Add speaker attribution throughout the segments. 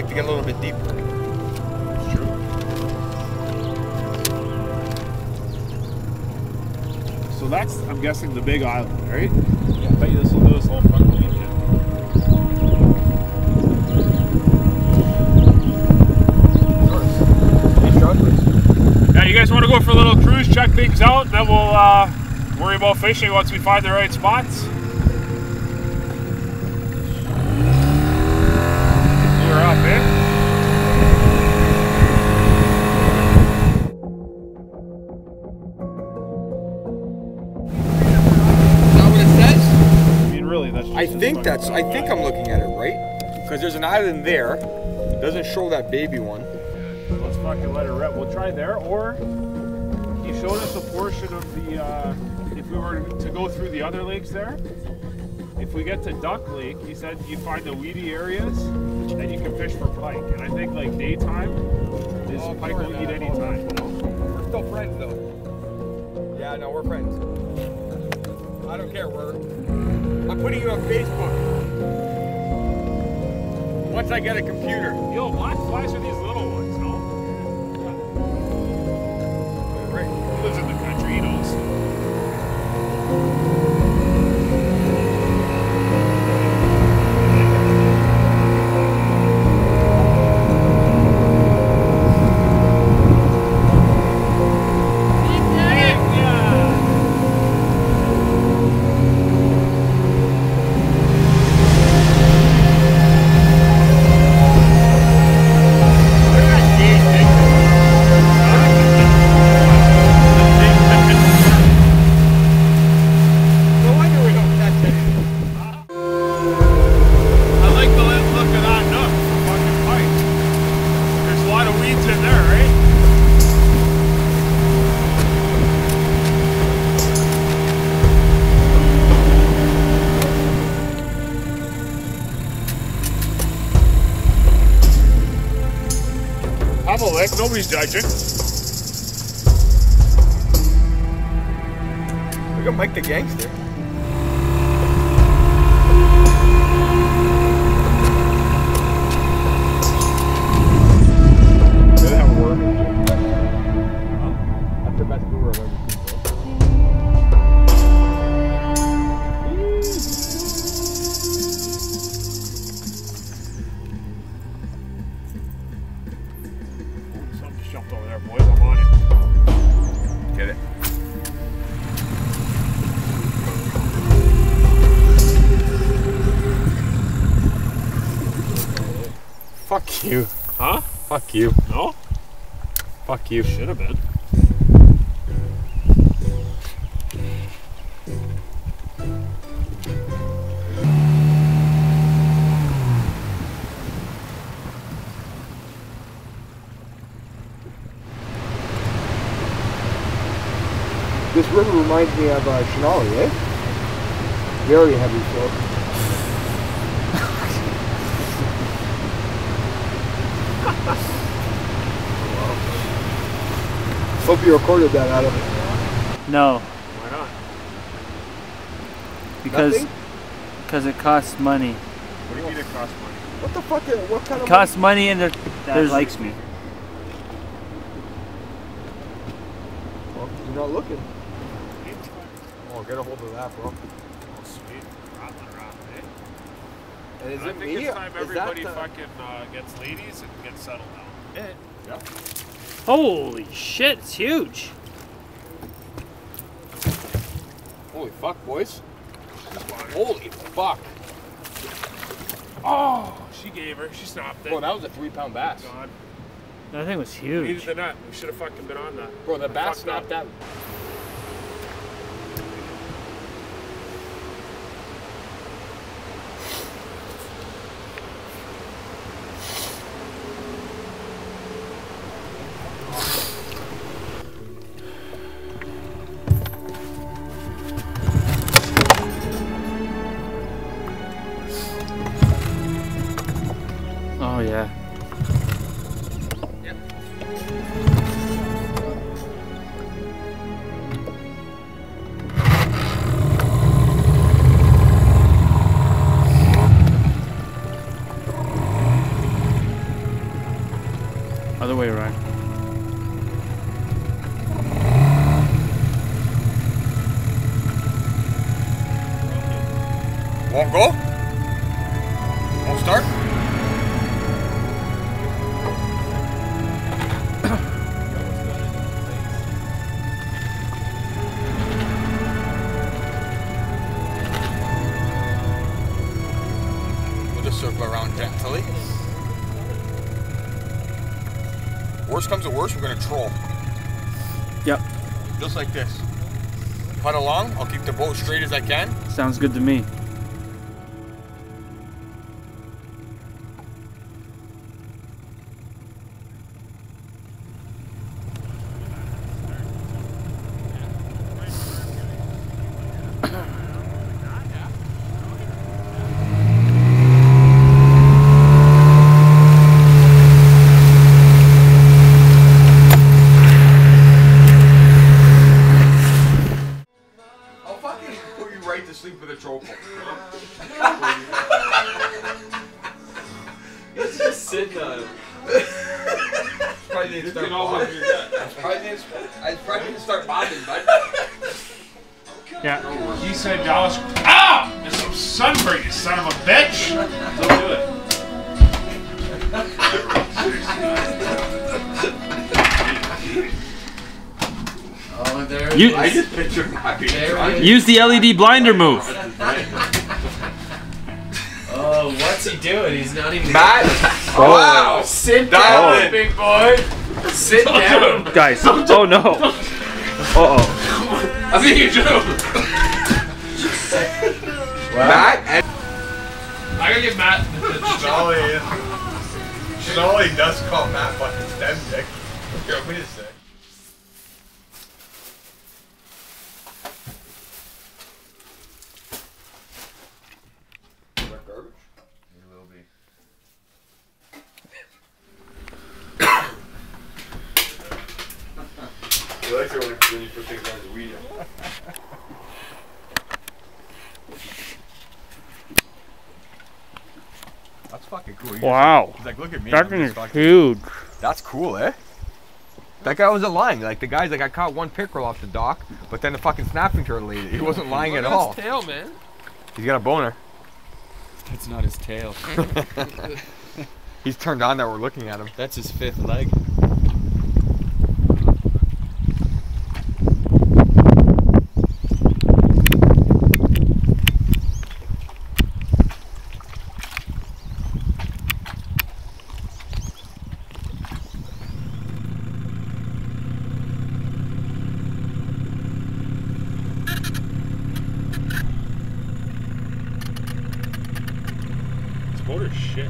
Speaker 1: like to get a little bit deeper.
Speaker 2: It's true. So that's, I'm guessing, the big island, right? Yeah. I bet you this will do us all fucking weekend. Yeah, you guys want to go for a little cruise, check things out, then we'll uh, worry about fishing once we find the right spots. We're?
Speaker 1: Is that what it says?
Speaker 2: I mean, really, that's. Just
Speaker 1: I
Speaker 2: a
Speaker 1: think that's. I think I'm looking at it right. Because there's an island there. Doesn't show that baby one.
Speaker 2: Let's fucking let it rip. We'll try there, or he showed us a portion of the. Uh, if we were to go through the other lakes there, if we get to Duck Lake, he said you find the weedy areas and you can fish for pike. And I think like daytime this
Speaker 1: Oh,
Speaker 2: pike will eat any time. You know?
Speaker 1: We're still friends though. Yeah, no, we're friends. I don't care. We're. I'm putting you on Facebook. Once I get a computer.
Speaker 2: Yo, nobody's judging.
Speaker 1: We got Mike the gangster. Fuck you.
Speaker 2: Huh?
Speaker 1: Fuck you.
Speaker 2: No?
Speaker 1: Fuck you.
Speaker 2: Should have been.
Speaker 3: This river reminds me of uh, Chenali, eh? Very heavy flow. Hope you recorded that, Adam.
Speaker 4: No,
Speaker 2: Why not?
Speaker 4: because
Speaker 3: Nothing?
Speaker 4: because it costs money.
Speaker 2: What do you mean it costs money?
Speaker 3: What the fuck? Is, what kind
Speaker 4: It
Speaker 3: of
Speaker 4: costs money, and there,
Speaker 5: Dad
Speaker 4: there's
Speaker 5: likes me.
Speaker 3: Well, you're not looking.
Speaker 1: Oh, get a hold of that, bro.
Speaker 2: Oh, sweet. Rattling around, eh?
Speaker 1: And is
Speaker 2: I
Speaker 1: it
Speaker 2: think
Speaker 1: me?
Speaker 2: it's time everybody
Speaker 1: the-
Speaker 2: fucking uh, gets ladies and gets settled down. Yeah.
Speaker 5: Holy shit, it's huge.
Speaker 1: Holy fuck, boys. Holy fuck.
Speaker 2: Oh, she gave her. She stopped it.
Speaker 1: Bro, that was a three pound bass.
Speaker 2: God.
Speaker 5: That thing was
Speaker 2: We needed the nut. We should have fucking been on that.
Speaker 1: Bro, the
Speaker 2: I
Speaker 1: bass
Speaker 2: fucked
Speaker 1: snapped that.
Speaker 4: Other way around.
Speaker 1: Won't go? Won't start? we'll just circle around gently. Worst comes to worst, we're gonna troll.
Speaker 4: Yep.
Speaker 1: Just like this. Cut along, I'll keep the boat straight as I can.
Speaker 4: Sounds good to me.
Speaker 1: Probably didn't start
Speaker 2: You know what
Speaker 1: bobbing.
Speaker 2: you got.
Speaker 1: Probably didn't, I probably didn't start bobbing, bud.
Speaker 5: Yeah.
Speaker 2: He said Dallas. Ah! There's some sunburn, you son of a bitch! Don't do it.
Speaker 6: Oh, there
Speaker 4: You-
Speaker 6: it is.
Speaker 1: just pictured my being
Speaker 6: There
Speaker 1: drunk.
Speaker 6: it is.
Speaker 4: Use the LED blinder move.
Speaker 6: Oh, what's he doing? He's not even.
Speaker 1: Matt! Wow!
Speaker 6: Sit down,
Speaker 1: in.
Speaker 6: big boy. Sit down.
Speaker 4: Guys, oh no. Uh oh.
Speaker 6: I think you do.
Speaker 1: Matt and
Speaker 2: I gotta get Matt.
Speaker 1: Sholly. Sholly does call Matt fucking stem dick. Here, wait a sec. garbage?
Speaker 6: He will be.
Speaker 1: You like it when, when you put things on the weed. That's fucking
Speaker 4: Wow.
Speaker 1: He's like, look at me.
Speaker 4: That thing is
Speaker 1: fucking-
Speaker 4: huge.
Speaker 1: That's cool, eh? That guy wasn't lying. Like the guy's like, I caught one pickerel off the dock, but then the fucking snapping turtle ate it. He wasn't lying at all.
Speaker 6: His tail, man.
Speaker 1: He's got a boner.
Speaker 6: That's not his tail.
Speaker 1: He's turned on that we're looking at him.
Speaker 6: That's his fifth leg.
Speaker 2: This motor's shit.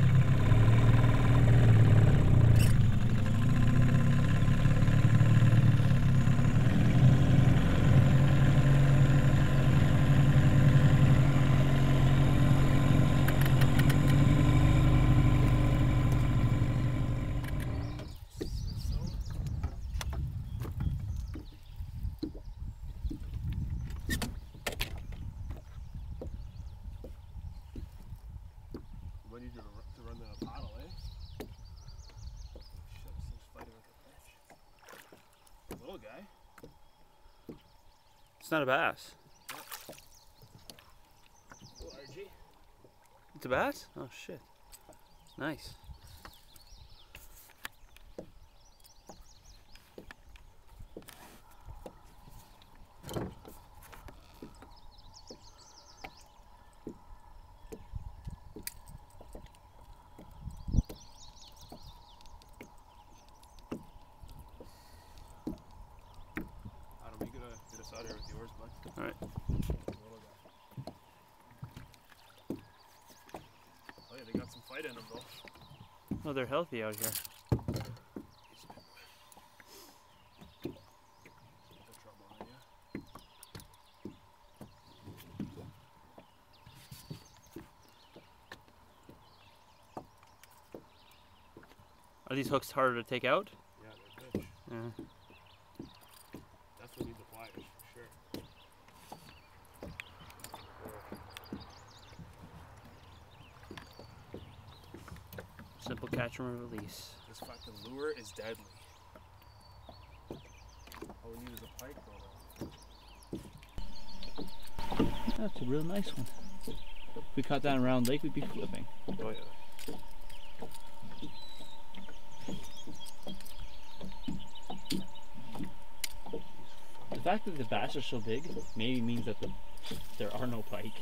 Speaker 2: What do you do to run the paddle, eh? Shit, this thing's fighting like a bitch. Little guy.
Speaker 5: It's not a bass. It's a bass? Oh shit. Nice.
Speaker 2: Adam, you gonna get us out of here with yours.
Speaker 5: Alright.
Speaker 2: Oh yeah, they got some fight in them though.
Speaker 5: Oh, they're healthy out here.
Speaker 2: No trouble, huh, yeah?
Speaker 5: Are these hooks harder to take out?
Speaker 2: Yeah, they're bitch.
Speaker 5: Yeah.
Speaker 2: Definitely need the pliers for sure.
Speaker 5: Simple catch and release.
Speaker 2: This fucking lure is deadly. All we need is a pike though.
Speaker 5: That's a real nice one. If we caught that around Lake, we'd be flipping.
Speaker 2: Oh yeah.
Speaker 5: The fact that the bass are so big maybe means that the, there are no pike.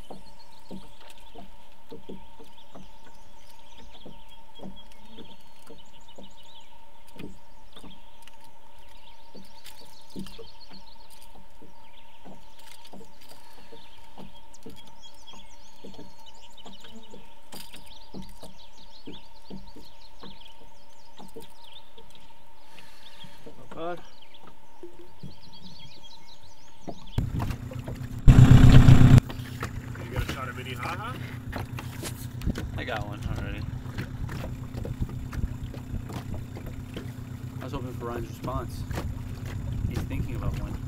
Speaker 2: Of mini haha?
Speaker 6: I got one already. I was hoping for Ryan's response. He's thinking about one.